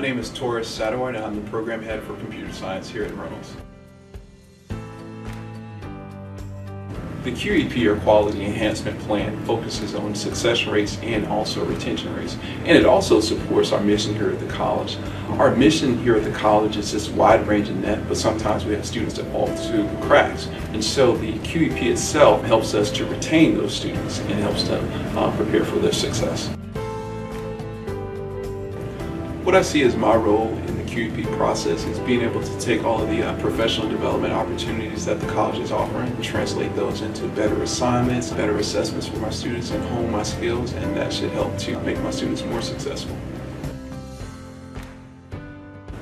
name is Taurus Satterwhite and I'm the program head for computer science here at Reynolds. The QEP or Quality Enhancement Plan focuses on success rates and also retention rates. And it also supports our mission here at the college. Our mission here at the college is this wide ranging net, but sometimes we have students that fall through the cracks. And so the QEP itself helps us to retain those students and helps them uh, prepare for their success. What I see as my role in the QEP process is being able to take all of the uh, professional development opportunities that the college is offering and translate those into better assignments, better assessments for my students and hone my skills and that should help to make my students more successful.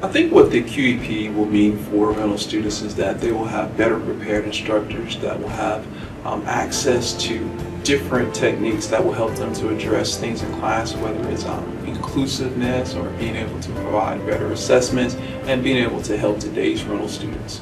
I think what the QEP will mean for Reynolds students is that they will have better prepared instructors that will have um, access to different techniques that will help them to address things in class, whether it's um, inclusiveness or being able to provide better assessments and being able to help today's Reynolds students.